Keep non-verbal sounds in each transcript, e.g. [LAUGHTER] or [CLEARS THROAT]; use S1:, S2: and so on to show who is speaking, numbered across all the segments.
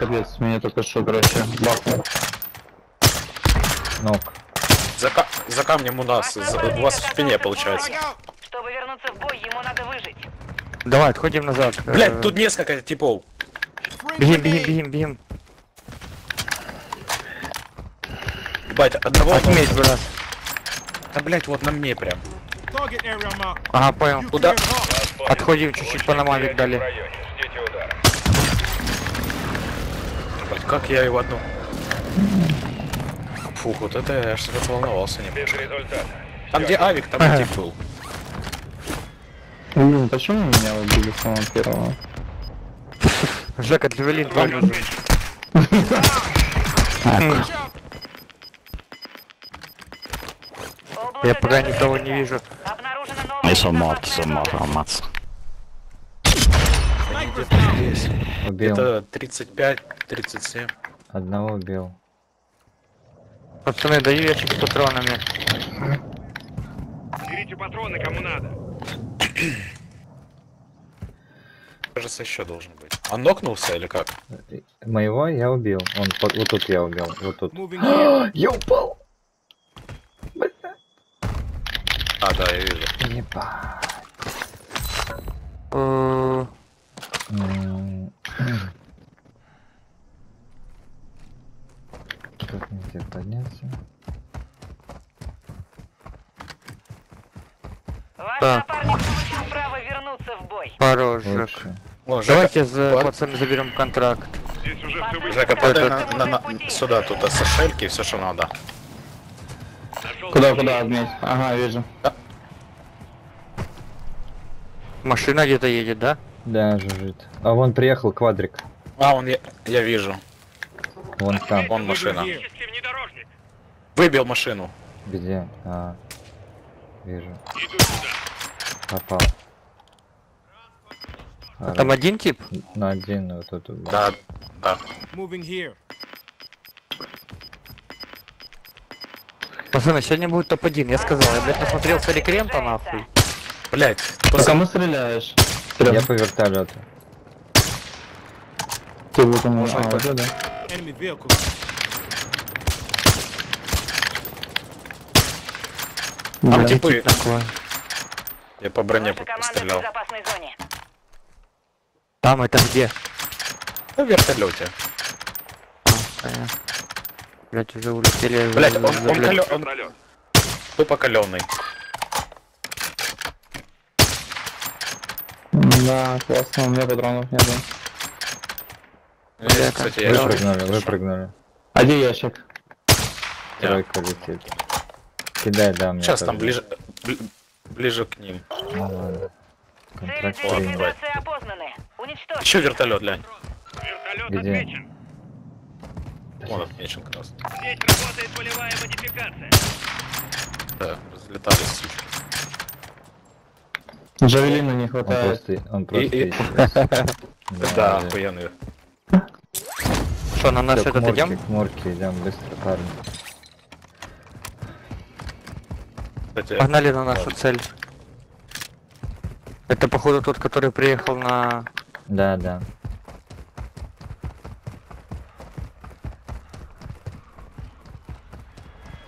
S1: капец, меня только что, короче, бахнул.
S2: Ног.
S3: За, ка- за камнем у нас, за- у вас в спине получается.
S4: Чтобы вернуться в бой, ему надо выжить.
S5: Давай, отходим назад.
S3: Блять,
S5: Э,
S3: тут несколько типов.
S5: Бегим, бегим, бегим, бегим.
S3: Бать, одного...
S5: Отметь, брат.
S3: Да, блять, вот на мне прям.
S5: Ага, понял.
S3: Куда?
S5: Отходим чуть-чуть по намавик дали.
S3: Блядь, как я его одну... Фух, вот это я что-то волновался немножко. Там где авик, там тип был.
S1: Блин, почему меня убили самого первого?
S5: Жека, твой нужен. Я пока никого не вижу.
S4: Новое
S6: Ich som mat,
S4: безопасное
S6: har Mats.
S2: Убил.
S3: Это 35-37.
S2: Одного убил.
S5: Пацаны, даю ящик с патронами.
S7: Берите патроны, кому надо. [CLEARS THROAT]
S3: Кажется, еще должен быть. Он нокнулся или как?
S2: Моего я убил. Он вот тут я убил. Вот тут.
S7: Here.
S2: Я упал!
S3: А, да, я вижу.
S2: Ебать.
S5: Э,
S2: М. Тут нельзя подняться.
S4: Ваш
S5: Так.
S4: напарник получил право вернуться в бой.
S5: Хорош, Жек.
S2: Лучше.
S3: О,
S5: Давайте за
S3: вот.
S5: пацаны заберем контракт.
S7: Здесь уже все вы...
S3: Жека, подай на, на- на- сюда, тут СШЛки, все, что надо.
S1: Куда, куда отметь? Ага, вижу.
S5: Машина где-то едет, да?
S2: Да, жужжит. А вон приехал квадрик.
S3: А, он, я, я вижу.
S2: Вон там.
S3: Вон машина. Выбил машину.
S2: Где? А. Вижу. Попал. А,
S5: Там один тип?
S2: На один вот тут. вот.
S3: Да, да.
S7: Here.
S5: Пацаны, сегодня будет топ-1, я сказал. Я, блядь, насмотрелся рекрента, нахуй.
S3: Блять,
S1: По кому стреляешь?
S2: Я по вертолету.
S1: Ты вот он,
S3: Можно
S1: а, да.
S7: Vehicle.
S3: там типы.
S5: Такое.
S3: Я по броне пострелял.
S5: Там это где?
S3: На вертолете.
S5: Блять, уже улетели.
S3: Блять, он, он,
S5: блядь.
S3: калё- он тупо каленый.
S1: Да, классно, у меня патронов нету.
S3: Есть, кстати, я
S2: Выпрыгнули, выпрыгнули.
S1: А где ящик?
S2: Тройка летит. Кидай, да, мне
S3: Сейчас там ближе, бли- ближе к ним.
S2: Ну ладно. Контракт
S4: опознаны. Уничтожь.
S3: Еще вертолет, глянь.
S7: Вертолет
S2: Где?
S7: отмечен.
S3: Вон отмечен как раз.
S7: Здесь работает полевая модификация.
S3: Да, взлетали сучки.
S1: Джавелина не
S2: Он
S1: хватает.
S2: просто, он просто
S3: и-
S2: исчез. [LAUGHS]
S3: Да, охуенные.
S5: Что, на этот
S2: морке,
S5: идем?
S2: к морке идем быстро, парни.
S3: Кстати,
S5: Погнали на нашу цель. Это походу тот, который приехал на...
S2: Да, да.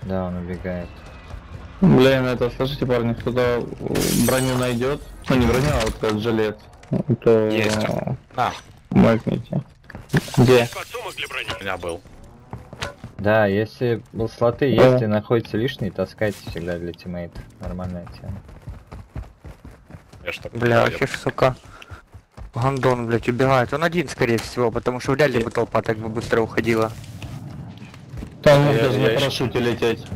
S2: Да, он убегает.
S1: Блин, это, слушайте, парни, кто-то э, броню найдет. Ну, не броню, а вот этот жилет. То...
S3: Есть. на,
S1: Махните. Где?
S7: Подсумок для брони.
S3: у меня был.
S2: Да, если был слоты
S1: Да.
S2: есть и находятся лишние, таскайте всегда для тиммейта. Нормальная тема.
S3: Я ж так
S5: Бля, вообще ж, сука. Гандон, блядь, убегает. Он один, скорее всего, потому что вряд ли бы толпа так бы быстро уходила.
S1: Там
S3: Я- я
S1: на
S3: ещё-
S1: парашюте лететь.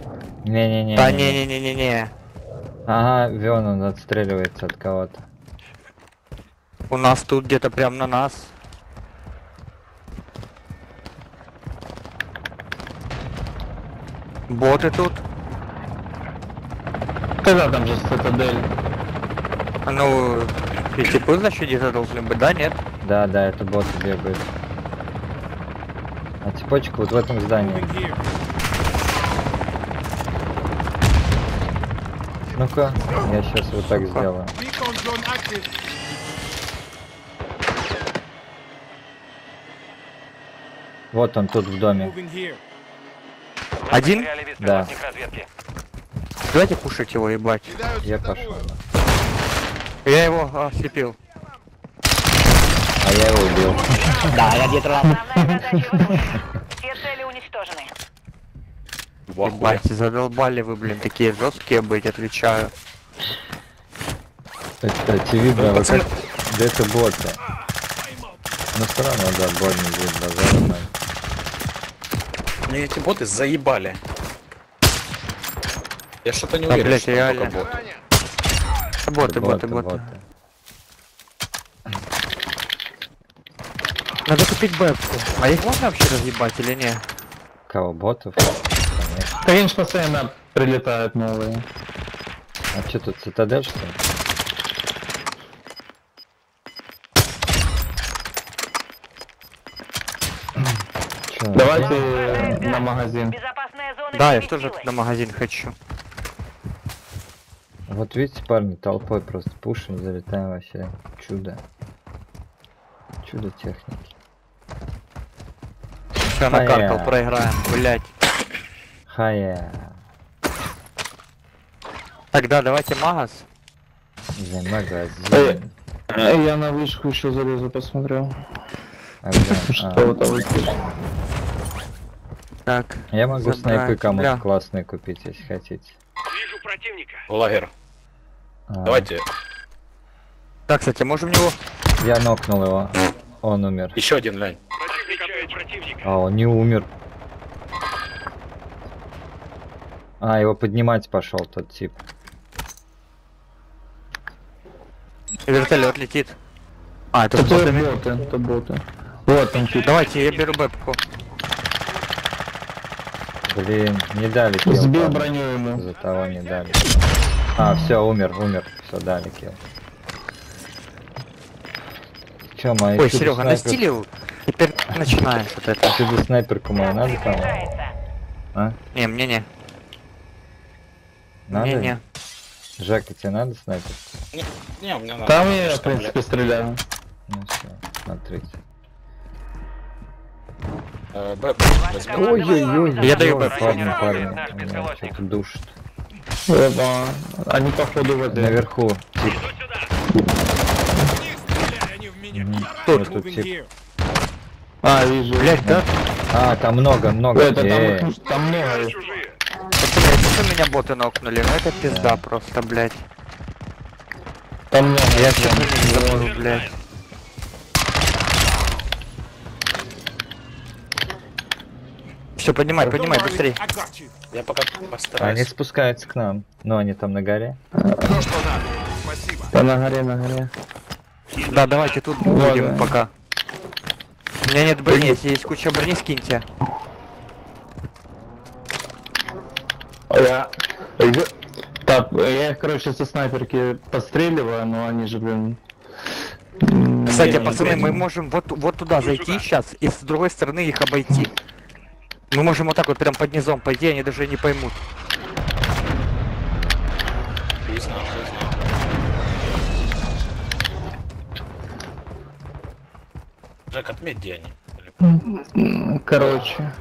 S2: Не-не-не.
S5: Да не-не-не-не-не.
S2: Ага, Вен, он отстреливается от кого-то.
S5: У нас тут где-то прям на нас. Боты тут.
S1: Когда там же цитадель?
S5: А Ну, и типы, значит, где-то должны быть, да, нет?
S2: Да, да, это боты бегают. А цепочка вот в этом здании. Ну-ка, я сейчас вот так сделаю. Вот он тут в доме.
S5: Один?
S2: Да,
S5: Давайте кушать его, ебать.
S2: я пошел.
S5: Я его ослепил.
S2: А я его убил.
S4: Основная задача выполнена. Все цели уничтожены.
S5: Ебать, задолбали вы, блин, такие жесткие быть, отвечаю.
S2: Кстати, видно, вот как... Да это боты. Но все равно, да, больно будет базар. нормально.
S3: Мне эти боты заебали. Я что-то не
S5: Да,
S3: уверен,
S5: блядь,
S3: что
S5: реально.
S3: боты.
S5: Боты, боты, боты.
S2: боты.
S5: Надо купить бэбку. А их можно вообще разъебать или не?
S2: Кого, ботов? Конечно.
S1: Постоянно прилетают новые.
S2: А что тут, цитадель, что ли?
S1: Давайте на магазин.
S5: Да, я же тоже на магазин хочу.
S2: Вот видите, парни, толпой просто пушим, залетаем вообще. Чудо. Чудо техники.
S5: Все, накаркал, проиграем, блять.
S2: Хая.
S1: Э,
S5: Тогда давайте магаз.
S2: За магазин.
S1: Э, Я на вышку еще залезу, посмотрел.
S2: Ага, [LAUGHS]
S1: Что
S2: а.
S1: это выскочит.
S5: Так.
S2: Я могу
S5: Забрать,
S2: снайпы кому
S5: бля.
S2: классные купить, если хотите.
S7: Вижу противника.
S3: Лагер.
S2: А,
S3: Давайте
S5: Так, кстати, можем него...
S2: Я нокнул его. Он умер.
S3: еще один лянь.
S2: А, он не умер. А, его поднимать пошел тот тип.
S5: Вертолет летит. А, это
S1: Это
S5: ботами.
S1: боты, это боты. Вот он чуть.
S5: Давайте, я беру бэбку.
S2: Блин, не дали килл.
S1: Сбил броню ему.
S2: За того не дали. А, все, умер, умер. Все, дали килл. Че, моя
S5: Ой, Серега,
S2: снайпер-
S5: настилил. Теперь начинаешь вот это.
S2: Чудо снайперку мою надо кому? А?
S5: Не, мне не.
S2: Надо?
S5: Не, не.
S2: Жека, тебе надо снайпер?
S3: Не, у меня надо.
S1: Там я, в принципе, стреляю.
S2: Ну все, смотрите. Ой-ой-ой,
S5: Я даю
S2: ой,
S5: бэп.
S2: парни, парни, меня что-то душит.
S1: Опа. Они походу в этой.
S2: Наверху. Мгм.
S5: Тут.
S2: Тип.
S1: А, вижу.
S5: Блять, да?
S2: А, там много, много.
S1: Это там, там много.
S5: Что меня боты нокнули? Ну это пизда просто, блять.
S1: Там много.
S5: Я сейчас не забыл, блять. Все, поднимай, поднимай, быстрей.
S3: Я пока
S2: Они
S3: постараюсь.
S2: спускаются к нам. Но они там на горе.
S1: Да на горе, на горе.
S5: Да, давайте тут будем пока. У меня нет брони, если есть куча брони, скиньте.
S1: Я... Так, я их, короче, со снайперки подстреливаю, но они же, блин...
S5: Кстати,
S1: не-
S5: пацаны, мы можем вот, вот туда зайти сейчас и с другой стороны их обойти. Мы можем вот так вот прям под низом пойти, они даже не поймут.
S3: Хуй знает, хуй знает. Жек, отметь, где они.
S1: Короче,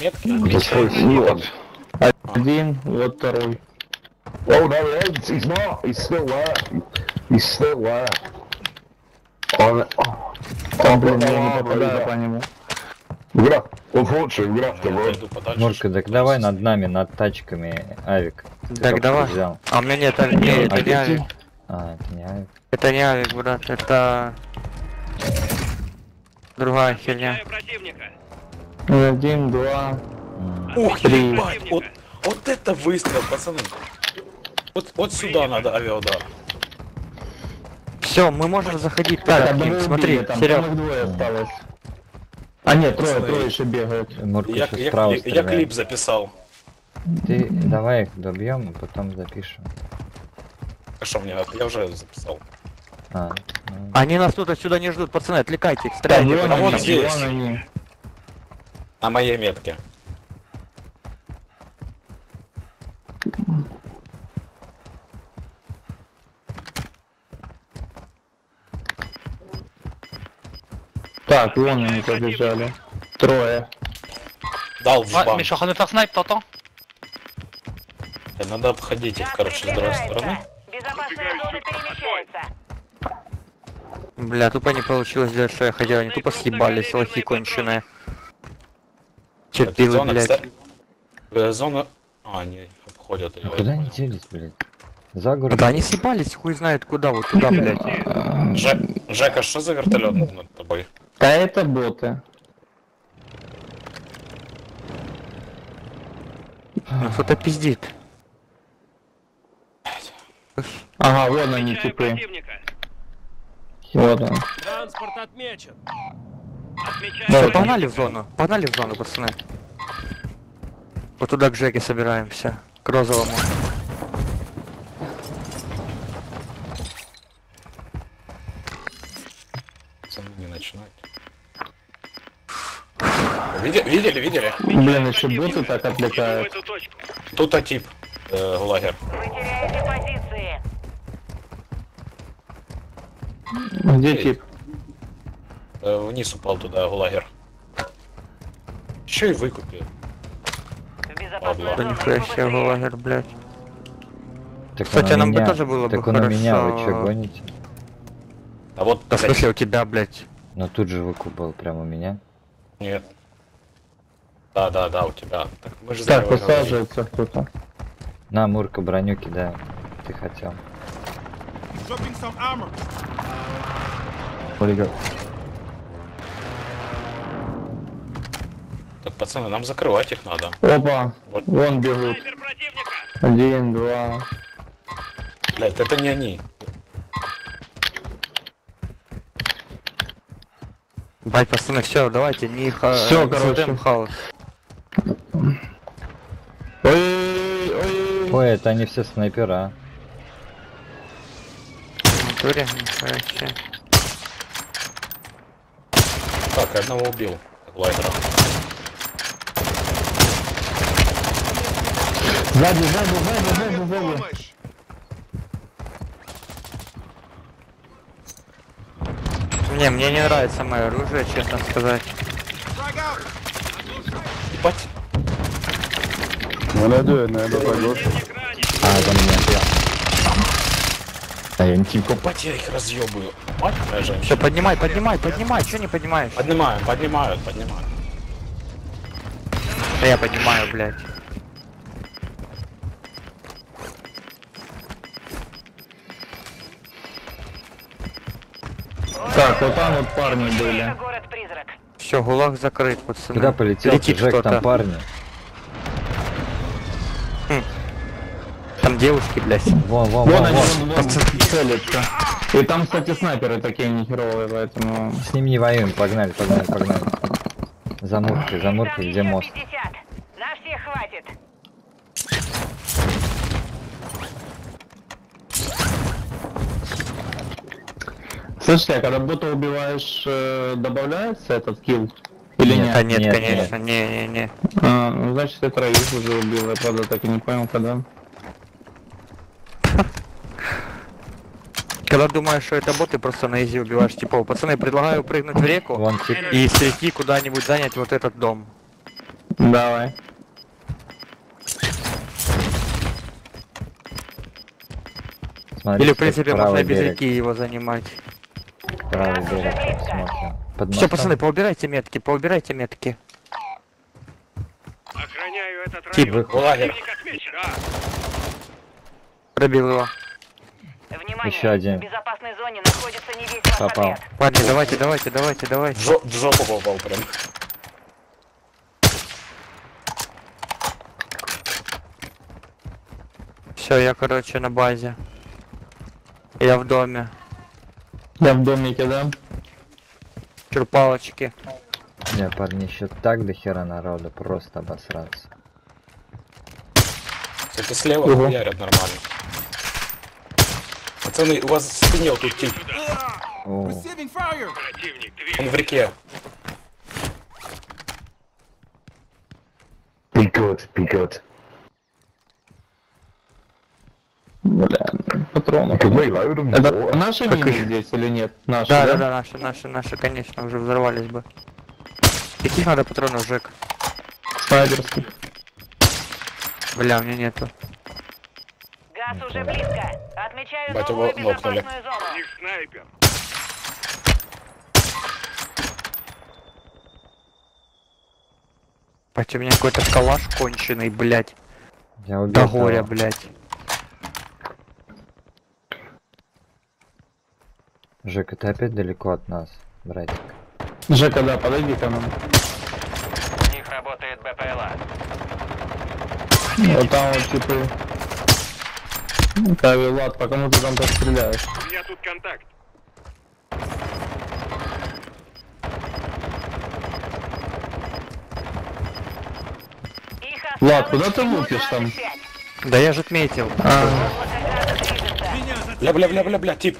S3: Метки?
S1: вот. Один, вот второй.
S6: Oh no, he ain't. He's not. He's still there. He's still there. On it.
S1: Там, блин, я не попадаю по нему.
S6: Gonna, unfortunately, we're
S3: Я
S6: run.
S2: Мурка, так давай над нами, над тачками, авик.
S5: Так, давай.
S2: Взял.
S5: А у меня нет, это не, это не авик.
S2: А, это не авик.
S5: Это не авик, брат, это... Другая херня.
S1: Один, два.
S3: Ух, ебать, вот, вот это выстрел, пацаны. Вот, вот сюда надо авиаудар.
S5: Все, мы можем заходить
S1: Так,
S5: туда,
S1: одного
S5: Ким,
S1: убили,
S5: смотри,
S1: там,
S5: Серег.
S1: там их двое осталось. А нет, трое, трое еще бегают.
S3: Я, я- я- клип записал.
S2: Ты давай их добьем, и потом запишем.
S3: А что мне, я уже записал.
S2: А, ну,
S5: Они нас тут отсюда не ждут, пацаны, отвлекайте их,
S1: Да,
S5: стреляйте. по ним.
S3: вот здесь.
S1: они.
S3: На моей метке.
S1: Так, вон они побежали. Трое.
S3: Дал в
S8: А,
S3: банк.
S8: Миша, ходит снайп, то-то.
S3: Э, Надо обходить их, короче, с другой стороны.
S5: Бля, тупо не получилось сделать, что я хотел. Они тупо съебались, лохи конченые. Терпилы,
S3: Зона,
S5: блядь.
S3: кстати, э, Зона... А, они обходят ее.
S2: А куда они делись, блядь? За город?
S5: Да они съебались, хуй знает куда, вот туда, блядь.
S3: Же- Жека, что за вертолет над тобой?
S1: Да это боты.
S5: Ну кто-то пиздит.
S1: Ага, вон они типы. Вот он.
S7: Транспорт отмечен.
S1: Он.
S5: погнали в зону, погнали в зону, пацаны. Вот туда к Жеке собираемся, к розовому.
S3: Пацаны, не начинать. Видели, видели?
S1: Блин, еще боты так отвлекают.
S3: Тут а тип, э, лагер.
S4: Вы теряете позиции.
S1: Где тип?
S3: Э, вниз упал туда лагер. Еще и выкупил.
S4: В
S3: Ладно.
S5: Да нихуя себе
S4: быстрее.
S5: лагерь, блядь.
S2: Так
S5: Кстати,
S2: он у
S5: нам бы
S2: меня.
S5: тоже было бы
S2: Так он у меня, вы
S5: хорошо.
S2: что, гоните?
S3: А вот,
S5: Да в смысле у тебя, блядь.
S2: Но тут же выкуп был прямо у меня.
S3: Нет. Да, да, да, у тебя. Так мы же
S1: Так, высаживается кто-то.
S2: На, Мурка, броню кидаю. Ты хотел.
S7: Armor.
S3: Так, пацаны, нам закрывать их надо.
S1: Опа,
S3: Вот.
S1: вон бегут. Один, два.
S3: Блять, это не они.
S5: Бать, пацаны, все, давайте, не ха...
S1: Всё,
S5: не
S1: короче.
S5: хаос.
S1: Ой, ой,
S2: Ой, это они все снайпера.
S5: Натуре, себе.
S3: Так, одного убил. Лайдера.
S1: Сзади, сзади, сзади, сзади, сзади.
S5: Не, мне не нравится мое оружие, честно сказать.
S7: Frag out.
S3: Ебать.
S2: А, там меня. А я не типа.
S3: Ебать, я их разъебаю. Мать моя
S5: Все, поднимай, поднимай, поднимай, что не поднимаешь?
S3: Поднимаем, поднимают, поднимают.
S5: Да я поднимаю, блядь.
S1: Так, вот там вот парни были.
S4: Это.
S5: Все, гулаг закрыт, пацаны.
S2: Куда полетел?
S5: Летит
S2: Жек,
S5: кто-то.
S2: там парни.
S5: Девушки, блядь.
S2: Вон, вон,
S1: Вон
S2: вон,
S1: они,
S2: вон.
S1: вон, вон, целятся. И там, кстати, снайперы такие нехеровые, поэтому...
S2: С ним не воюем, погнали, погнали, погнали. За Муркой, за
S4: Там
S2: Муркой, где мост?
S4: 50. На всех хватит.
S1: Слушай, а когда бота убиваешь, э, добавляется этот килл? Или
S2: Нет,
S1: нет?
S5: Да нет,
S2: Нет,
S5: конечно, не-не-не.
S1: А, ну, значит, я троих уже убил, я правда так и не понял, когда.
S5: Когда думаешь, что это бот, ты просто на изи убиваешь типа, пацаны, предлагаю прыгнуть в реку
S2: тип.
S5: и с реки куда-нибудь занять вот этот дом.
S1: Давай.
S2: Смотри,
S5: Или, в принципе, можно без реки его занимать.
S2: Правый берег, посмотрим. Под
S5: Все, пацаны, поубирайте метки, поубирайте метки.
S7: Охраняю этот
S5: Тип,
S7: район. Да.
S5: пробил его.
S4: Внимание.
S2: Еще один.
S4: В безопасной зоне находится не весь ваш
S2: Попал.
S5: Парни, давайте, давайте, давайте, давайте.
S3: жо- в жопу попал прям.
S5: Все, я, короче, на базе. Я в доме.
S1: Я в домике, да?
S5: Черпалочки.
S2: Не, парни, еще так до хера народа, просто обосраться.
S3: Кстати, слева
S1: Ого.
S3: хуярят нормально. Пацаны, у вас в спине вот тут тип. Он в реке.
S6: Be good, be good.
S1: Бля,
S6: them.
S1: Это наши мины здесь или нет? Наши,
S5: Да,
S1: да?
S5: да, да, наши, наши, наши, конечно, уже взорвались бы. Каких надо патронов, Жек?
S1: Снайперский.
S5: Бля, у меня нету.
S4: Газ уже близко. Отмечаю
S3: Батя,
S4: новую
S3: нокнули.
S4: безопасную зону.
S7: Их снайпер.
S5: Батя, у меня какой-то калаш конченый, блядь.
S2: Я убил
S5: До горя,
S2: того.
S5: блядь.
S2: Жека, ты опять далеко от нас, братик.
S1: Жека, да, подойди ко нам.
S8: У них работает БПЛА.
S1: Вот там вот типы. Тави, Влад, по кому ты там так стреляешь?
S7: У меня тут контакт.
S1: Влад, куда ты лупишь там?
S4: 25.
S5: Да я же отметил.
S1: А.
S3: Бля, бля, бля, бля, бля, тип.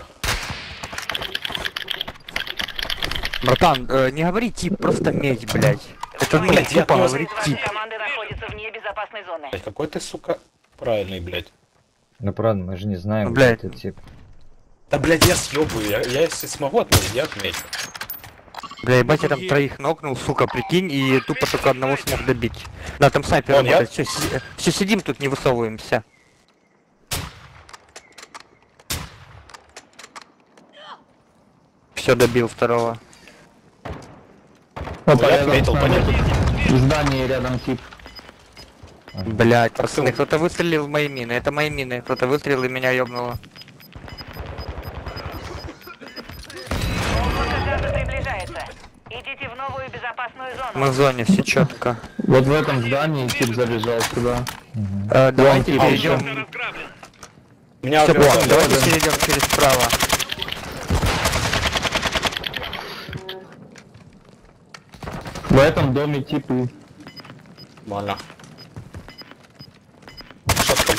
S5: Братан, э, не говори тип, просто медь, блядь. Это ну,
S3: Блядь, я
S4: вашей
S5: тип.
S4: команды находится вне безопасной зоны.
S3: Блядь, какой ты, сука, правильный, блядь.
S2: Ну правда, мы же не знаем,
S5: Ну, блядь.
S2: ты тип.
S3: Да, блядь, я съебаю, я, я если смогу отметить, я отмечу.
S5: Бля, ебать, я там троих нокнул, сука, прикинь, и тупо только одного смог добить. Да, там снайпер
S3: Вон, я-
S5: работает. Все, сидим тут, не высовываемся. Все, добил второго.
S1: вот
S3: Ну, я отметил, понятно.
S1: В здании рядом тип.
S5: Блять, пацаны, кто-то выстрелил в мои мины. Это мои мины. Кто-то выстрелил и меня ёбнуло.
S4: Облако газа приближается. Идите в новую безопасную зону.
S5: Мы в зоне, все четко.
S1: Вот в этом здании тип забежал сюда.
S5: Э, давайте
S1: тип
S5: перейдем.
S3: Меня убивают.
S5: давайте перейдем через право.
S1: В этом доме типы.
S3: Нормально.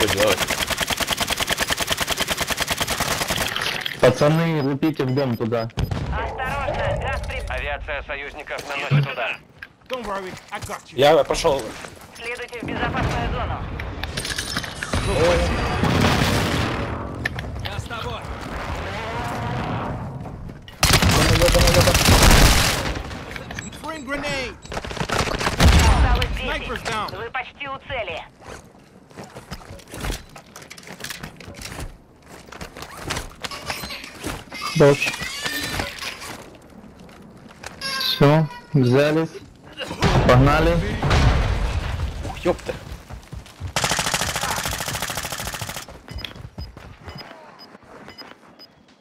S3: Делать?
S1: Пацаны, лупите в дом туда.
S4: Осторожно, газ при...
S8: Авиация союзников наносит удар.
S7: Don't worry, I got you.
S3: Я пошел.
S4: Следуйте в безопасную зону.
S7: Я с тобой.
S4: Осталось 10.
S7: Snipers down.
S4: Вы почти у цели.
S1: Дождь. Все, взялись. Погнали.
S3: Ух, ёпта.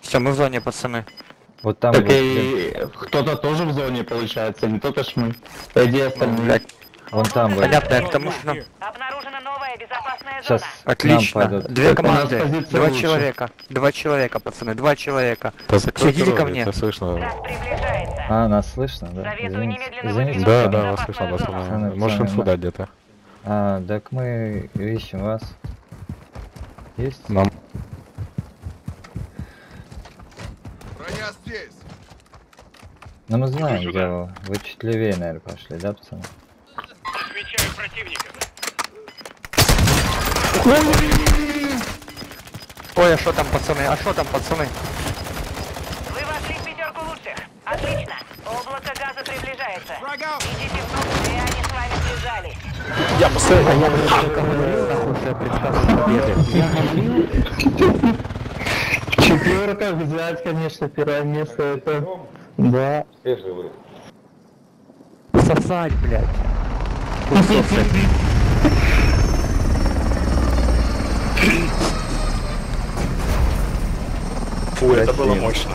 S5: Все, мы в зоне, пацаны.
S2: Вот там
S1: Так
S2: вот,
S1: и кто-то тоже в зоне получается, не только ж мы. По идее остальные.
S2: Вон там вот.
S5: понятно, я к тому что...
S4: Безопасная
S2: Сейчас.
S5: Отлично. Две команды. Два
S1: лучше.
S5: человека. Два человека, пацаны. Два человека. Все, идите ко мне.
S4: Приближается.
S2: А, нас слышно, да?
S4: Советую
S2: Извините, извините.
S9: Да, да, вас слышно, вас слышно.
S2: Пацаны,
S9: Можем
S2: пацаны,
S9: сюда где-то.
S2: А, так мы ищем вас. Есть?
S9: Нам
S7: Броня здесь.
S2: Ну мы знаем, где вы. Вы чуть левее, наверное, пошли, да, пацаны?
S7: Отмечаю противника.
S5: Ой, а что там, пацаны? А что там, пацаны?
S4: Вы вошли в пятерку лучших. Отлично. Облако газа приближается. Идите внутрь, и они с вами связались.
S3: Я постоянно.
S5: Нахуй, что я предсказывал победы.
S1: Четверка взять, конечно, первое место это. Да.
S5: Сосать, блядь. Хуесосы.
S3: Фу, это было мощно.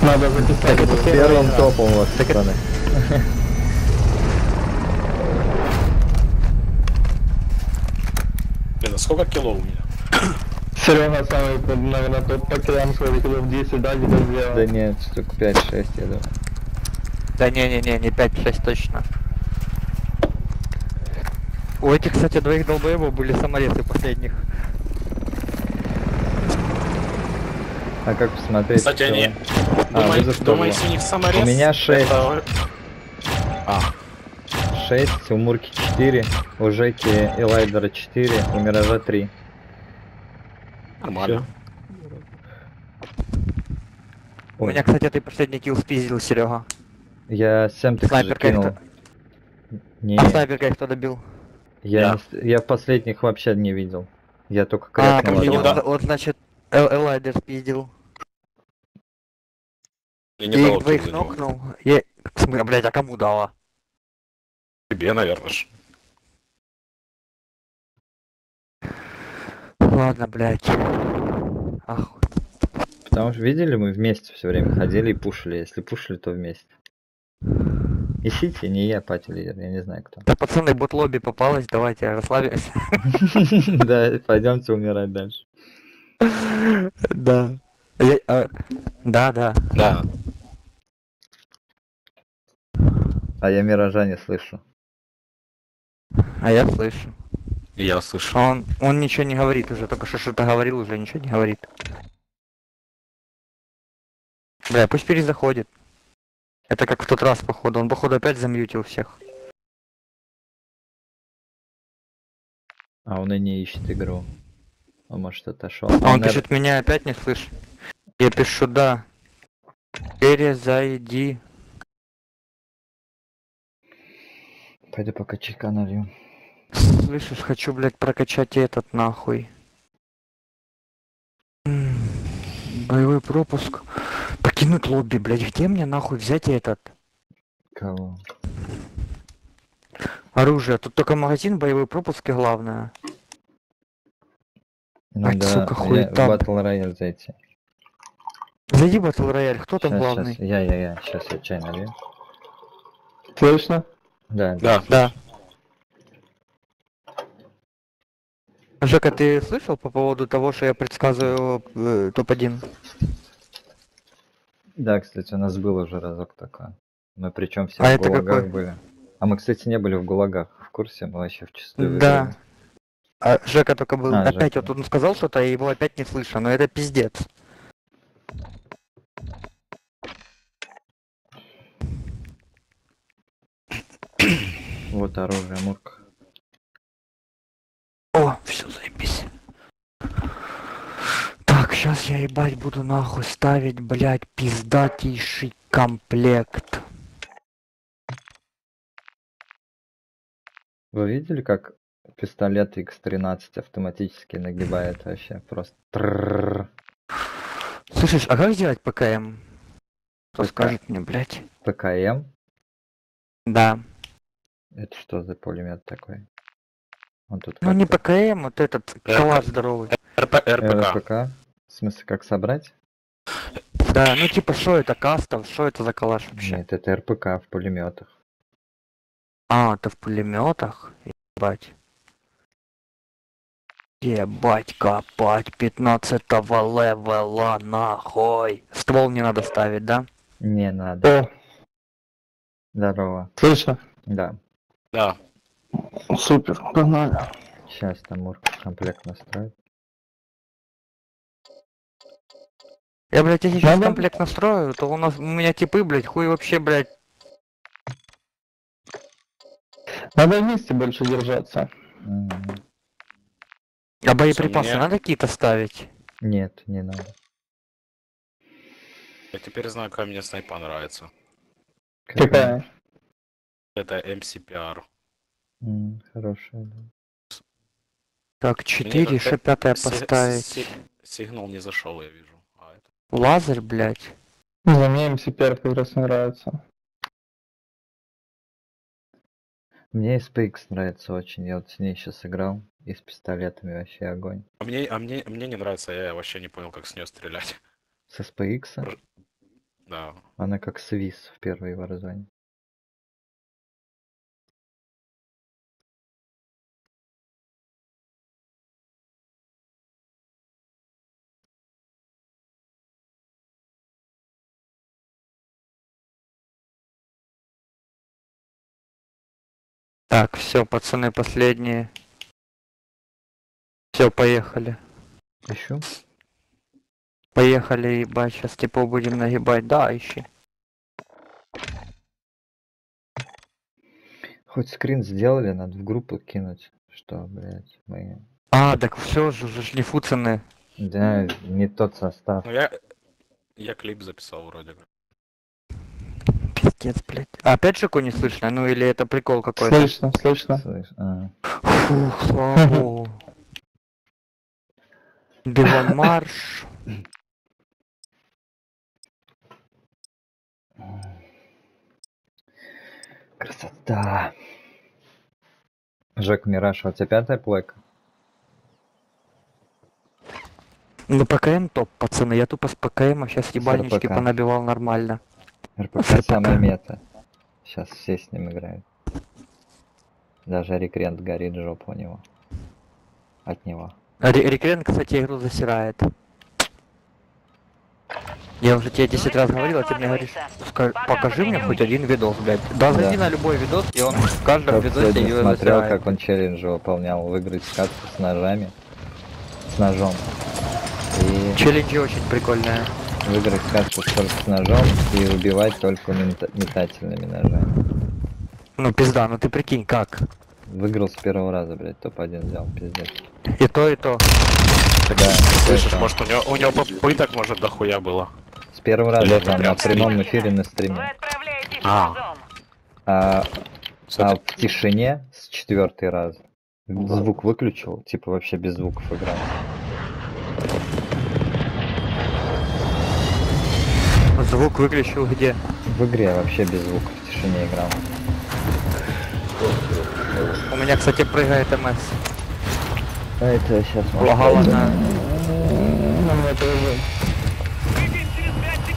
S1: Надо записать. это
S2: Первым топом у вас, пацаны.
S3: Блин, а сколько кило у меня?
S1: Серега самый, наверное, топ по килам своих килов 10, да, где-то сделал.
S2: Да нет, штук 5-6, я думаю.
S5: Да не-не-не, не 5-6 точно. У этих, кстати, двоих долбоебов были саморезы последних.
S2: А как посмотреть?
S3: Кстати,
S2: что-
S3: они...
S2: А,
S3: Думаю-
S2: вы за что
S3: Думаете, у них саморез?
S2: У меня шесть.
S3: Это-
S2: 6, у Мурки 4, у Жеки и Лайдера 4, у Миража 3.
S3: Нормально.
S5: У меня, кстати, ты последний килл спиздил, Серега.
S2: Я Семтекс
S5: Снайперка их
S2: закинул.
S5: кто-
S2: Не,
S5: А снайперка их кто добил?
S2: я,
S3: Я.
S2: я в последних вообще не видел. Я только
S5: А,
S2: крякнул.
S5: вот,
S3: не
S2: одного.
S3: да-
S5: вот, значит, Эл- Элайдер спиздил.
S3: И
S5: И
S3: не дало
S5: их двоих нокнул. Я... Смысле, блядь, а кому дала?
S3: Тебе, наверное, ж.
S5: Ладно, блядь. Ах,
S2: Потому что видели, мы вместе все время ходили и пушили. Если пушили, то вместе. И Сити, не я, пати лидер, я не знаю кто.
S5: да пацаны, бот лобби попалась, давайте расслабимся. [LAUGHS]
S2: Да, пойдемте умирать дальше.
S5: Да. Я- а, Да, да.
S3: Да.
S2: А я миража не слышу.
S5: А я слышу.
S3: Я слышу.
S5: Он, он ничего не говорит уже, только что что-то говорил, уже ничего не говорит. Бля, пусть перезаходит. Это как в тот раз, походу. Он, походу, опять замьютил всех.
S2: А он и не ищет игру. Он может отошел.
S5: А он
S2: наверно,
S5: пишет, меня опять не слышит. Я пишу, да. Перезайди.
S2: Пойду пока чайка налью.
S5: Слышишь, хочу, блядь, прокачать этот нахуй. Боевой пропуск. Покинуть лобби, блядь, где мне нахуй взять этот?
S2: Кого?
S5: Оружие. Тут только магазин, боевой пропуск и главное.
S2: Ну
S5: Ай,
S2: да,
S5: сука, хуета.
S2: в Battle Royale зайти.
S5: Зайди Battle Royale, кто там
S2: Щас,
S5: главный?
S2: щас, Я, я, я. Сейчас я чай налью.
S1: Слышно?
S2: Да, да.
S3: Да.
S5: Жека, ты слышал по поводу того, что я предсказываю э, топ-1?
S2: Да, кстати, у нас был уже разок такое. Мы причем все
S5: А
S2: в
S5: это
S2: гулагах
S5: какой?
S2: были. А мы, кстати, не были в гулагах. В курсе, мы вообще в чистую
S5: Да. А Жека только был
S2: А,
S5: опять
S2: Жека.
S5: вот он сказал что-то, и его опять не слышно, но это пиздец.
S2: Вот оружие, Мурка.
S5: О, все, заебись. Так, сейчас я ебать буду нахуй ставить, блядь, пиздатейший комплект.
S2: Вы видели, как пистолет X13 автоматически нагибает вообще? Просто трррррр.
S5: Слышишь, а как сделать ПКМ? Кто
S2: ПК.
S5: скажет мне, блядь?
S2: ПКМ?
S5: Да.
S2: Это что за пулемет такой? Он тут
S5: Ну не ПКМ, вот этот калаш здоровый.
S3: РП, РПК.
S2: РПК? В смысле, как собрать?
S5: Да, ну типа, что это кастом, что это за калаш вообще?
S2: Нет, это РПК в пулеметах.
S5: А, это в пулеметах? Ебать. Ебать, копать 15 level а, нахуй. Ствол не надо ставить, да?
S2: Не надо.
S1: О,
S2: Здорово.
S1: слышно?
S2: Да.
S3: Да.
S1: Супер, погнали.
S2: Сейчас там Мурка комплект настроит.
S5: Я, блядь, если сейчас комплект настрою, то у нас у меня типы, блядь, хуй вообще, блядь.
S1: Надо вместе больше держаться.
S5: А боеприпасы
S3: Мне-
S5: надо какие-то ставить?
S2: Нет, не надо.
S3: Я теперь знаю, какая мне снайпа нравится.
S1: Какая?
S3: Это MCPR.
S2: М, Хорошая, да.
S5: Так, 4,
S3: как-то
S5: еще пятое
S3: Си-
S5: поставить.
S3: си- Сигнал не зашел, я вижу. А, это...
S5: Лазер, блядь.
S1: За мне МСПР как раз нравится.
S2: Мне SPX нравится очень. Я вот с ней сейчас играл. И с пистолетами вообще огонь.
S3: А мне, а мне, мне не нравится, я вообще не понял, как с нее стрелять.
S2: С SPX
S3: Р- Да.
S2: она как свис в первой Warzone.
S5: Так, все, пацаны, последние. Все, поехали.
S2: Ищу.
S5: Поехали, ебать, сейчас типа будем нагибать. Да, ищи.
S2: Хоть скрин сделали, надо в группу кинуть. Что, блядь, мы...
S5: А, так все же, уже ж не фуцаны.
S2: Да, не тот состав.
S3: Ну я... Я клип записал вроде бы.
S5: Молодец, блядь. А опять Жеку не слышно? Ну или это прикол какой-то?
S1: Слышно, слышно.
S2: А.
S5: Фух, слава [LAUGHS] богу. Билон марш.
S2: Красота. Жек Мираж, а у тебя пятая плойка?
S5: Ну ПКМ топ, пацаны. Я тупо с ПКМ сейчас ебальнички понабивал нормально.
S2: РПК самая мета. Сейчас все с ним играют. Даже рекрент горит жопа у него. От него.
S5: Ре- Рекрен, кстати, игру засирает. Я уже тебе 10 раз говорил, а ты мне говоришь, покажи мне хоть один видос, блядь. Да зайди
S2: Да.
S5: на любой видос, и он в каждом
S2: Кто
S5: видосе ее
S2: смотрел,
S5: засирает.
S2: как он челлендж выполнял, выиграть скатку с ножами. С ножом. И
S5: Челленджи очень прикольные.
S2: Выиграть скатку только с ножом и убивать только мета- метательными ножами.
S5: Ну пизда, ну ты прикинь, как?
S2: Выиграл с первого раза, блядь, топ-1 взял, пиздец.
S5: И то, и то.
S2: Да,
S3: Слышишь,
S2: это-
S3: может у него, у него попыток может дохуя было.
S2: С первого раза там на
S3: прям
S2: прямом эфире на стриме.
S3: А.
S2: А, а в тишине с четвертый раз звук выключил, типа вообще без звуков играл.
S5: Звук выключил где?
S2: В игре вообще без звуков в тишине играл.
S5: У меня, кстати, прыгает МС.
S2: А это сейчас
S5: Лагала на...
S1: Ну, это уже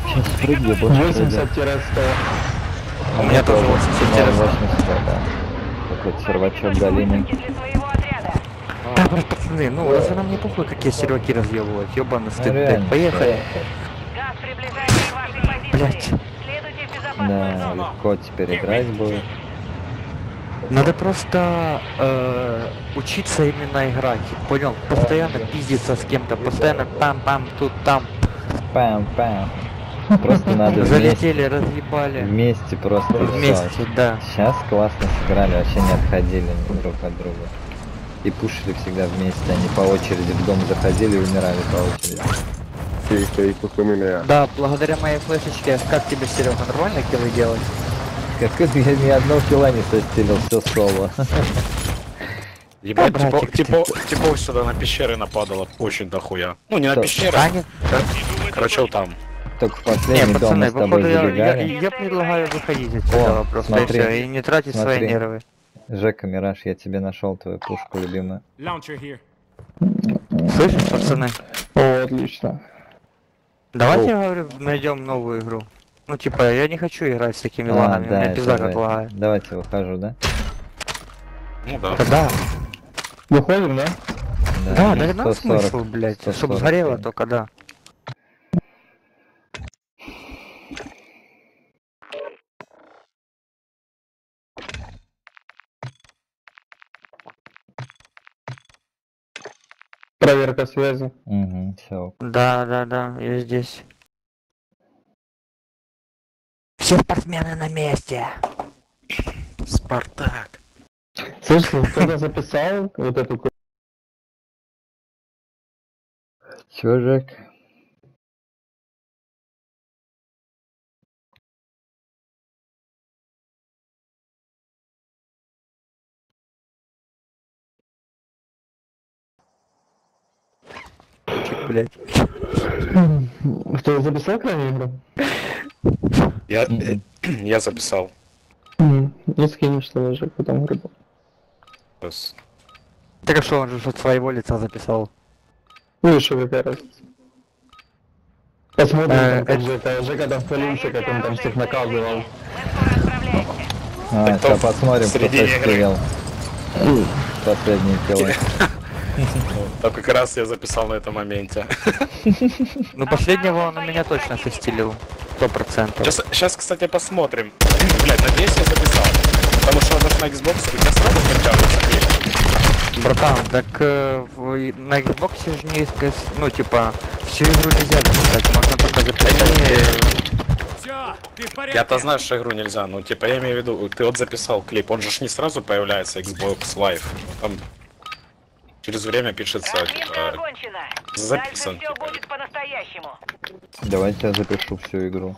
S2: Сейчас прыгну, больше
S1: 80-100.
S5: У меня тоже 80 интересно.
S2: 80, да. Какой-то сервачок
S4: отряда.
S5: Да, брат, пацаны, ну разве нам не похуй, какие серваки разъебывать? Ёбаный стыд,
S2: Ну,
S5: Поехали.
S4: Безопасную
S2: Да, легко теперь играть будет.
S5: Надо просто э, учиться именно играть. Понял? Постоянно пиздиться с кем-то, постоянно пам-пам, тут там.
S2: Пам-пам. Просто надо [LAUGHS] вместе,
S5: Залетели, разъебали.
S2: вместе просто.
S5: Вместе, да.
S2: Сейчас классно сыграли, вообще не отходили друг от друга. И пушили всегда вместе, они по очереди в дом заходили и умирали по очереди.
S5: Да, благодаря моей флешечке, как тебе, Серега, нормально киллы делать?
S2: Как я ни одного килла не состелил, все соло.
S3: Ебать,
S5: Да,
S3: типа, типа, типа сюда на пещеры нападало очень дохуя. Ну не на пещеры, короче, вот там.
S2: Только в
S5: Не,
S2: последний мы
S5: пацаны,
S2: с тобой
S5: походу я, я, я предлагаю выходить отсюда
S2: О,
S5: просто
S2: смотри,
S5: и все, и не тратить свои
S2: смотри.
S5: нервы.
S2: Жека, Мираж, я тебе нашел твою пушку
S7: here.
S5: Слышишь, пацаны?
S1: О, отлично.
S5: Давайте, я говорю, найдем новую игру. Ну, типа, я не хочу играть с такими
S2: А,
S5: лагами, у
S2: да,
S5: меня пизда как
S2: да.
S5: лагает.
S2: Давайте выхожу, да?
S3: Ну да.
S5: Да,
S1: Выходим, да?
S5: да, да,
S2: ну, 140,
S5: смысл, блядь, чтобы
S2: 140,
S5: сгорело
S2: да.
S5: только, да.
S1: Проверка связи.
S2: Угу, все.
S5: Да, да, да, я здесь. Все спортсмены на месте.
S3: Спартак.
S1: Слышишь, кто-то [LAUGHS] записал вот эту ку-
S5: Блядь.
S1: Кто записал игру?
S3: Я, [CLEARS THROAT]
S2: Мгм.
S3: я записал.
S1: Ну скинешь что же, потом грибу.
S3: Раз.
S5: Так а что, он же от своего лица записал.
S1: Ну и что, какая разница? Посмотрим,
S5: Э,
S1: там, как
S5: это-
S1: Жека, Жека там хвалился, как он там всех наказывал.
S2: А, посмотрим, кто состелил. Последний кило. [LAUGHS]
S3: Так как раз я записал на этом моменте. [LAUGHS]
S5: Ну, последнего он у меня точно состелил. Сто процентов.
S3: Сейчас, кстати, посмотрим. Блять, надеюсь, я записал. Потому что даже на Xbox у тебя сразу клип.
S5: Братан, так э, на Xbox же не искать, ну типа, всю игру нельзя записать, можно только записать.
S3: Я-то знаю, что игру нельзя, но типа я имею в виду, ты вот записал клип, он же ж не сразу появляется Xbox Live. Там через время пишется
S4: Разминка
S3: э,
S4: окончена.
S3: записан,
S4: Дальше все будет по-настоящему.
S2: Давайте я запишу всю игру.